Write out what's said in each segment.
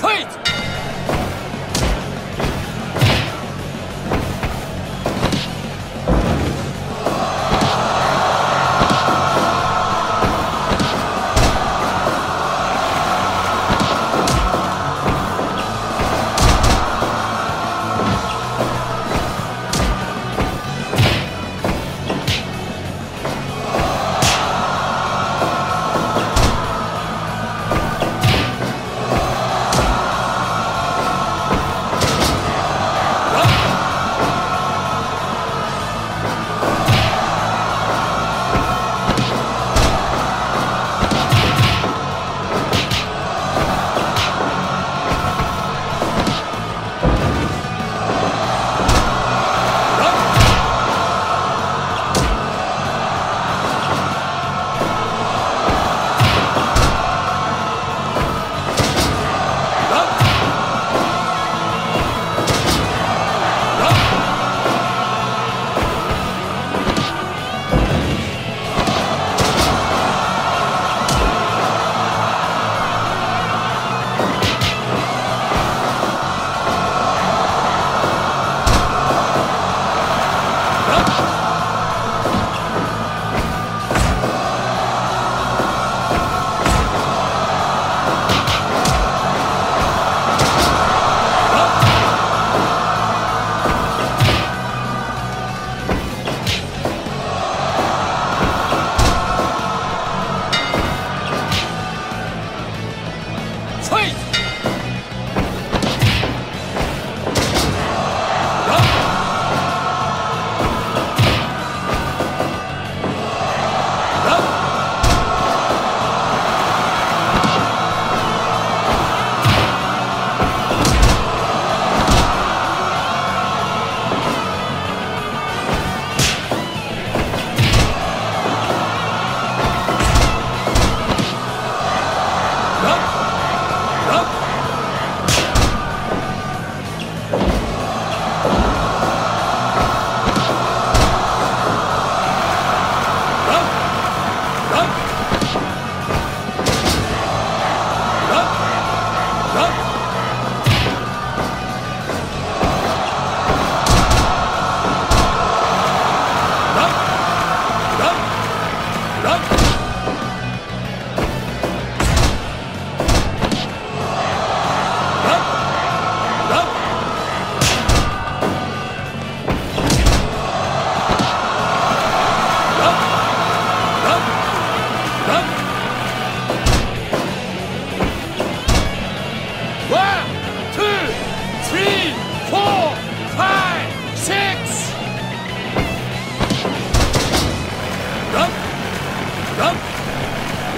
退！Huh?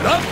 up.